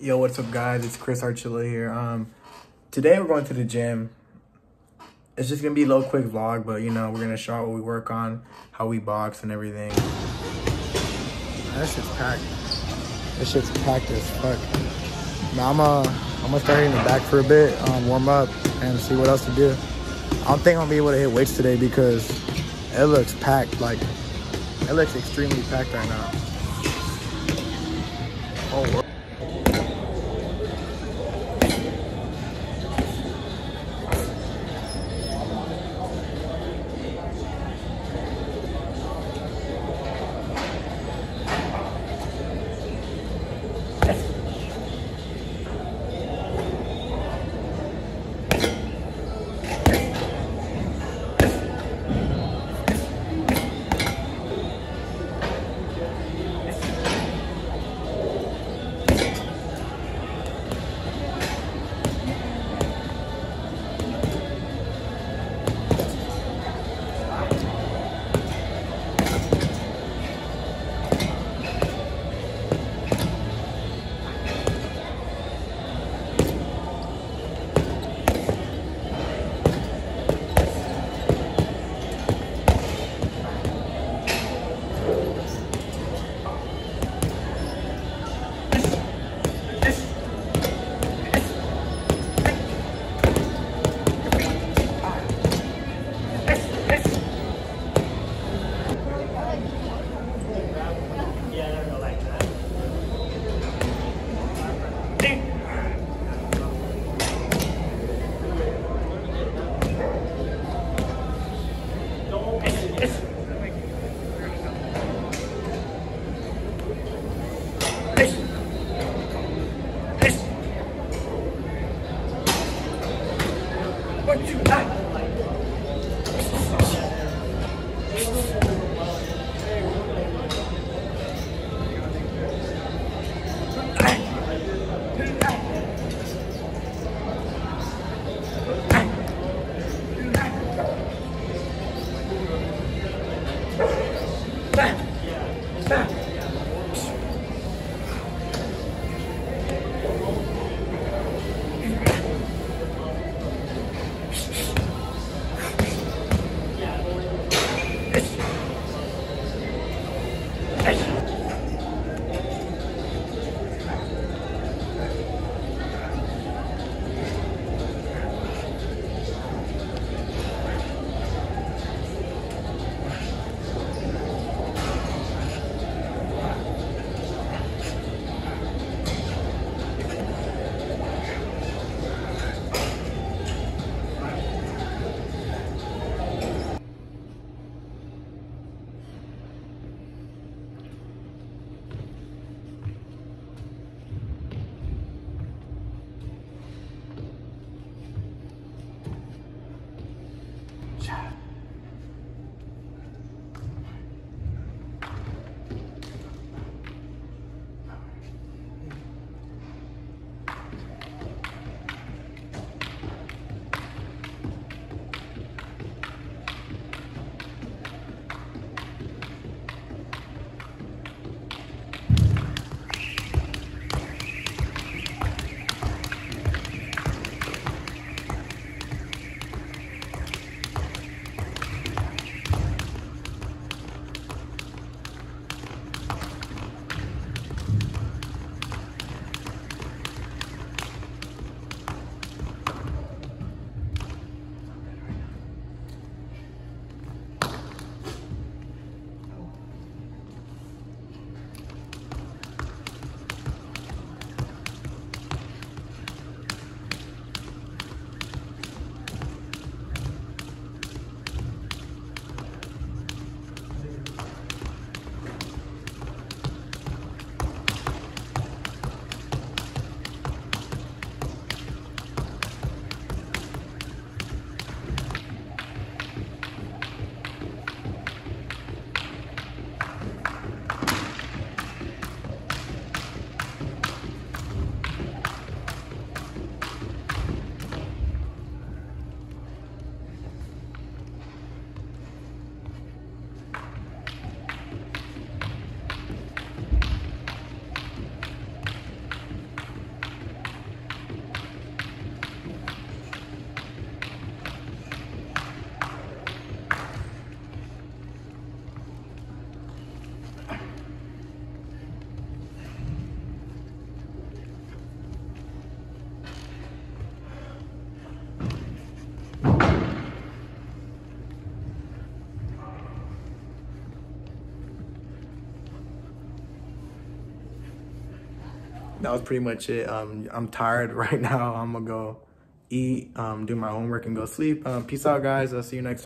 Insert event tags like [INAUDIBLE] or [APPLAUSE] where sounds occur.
Yo, what's up, guys? It's Chris Archila here. Um, today we're going to the gym. It's just gonna be a little quick vlog, but you know we're gonna show what we work on, how we box, and everything. That shit's packed. This shit's packed as fuck. Now I'm uh, I'm gonna start in the back for a bit, um, warm up, and see what else to do. I don't think I'm gonna be able to hit weights today because it looks packed. Like it looks extremely packed right now. Oh. That was pretty much it. Um, I'm tired [LAUGHS] right now. I'm gonna go eat, um, do my homework, and go sleep. Um, peace out, guys. I'll see you next.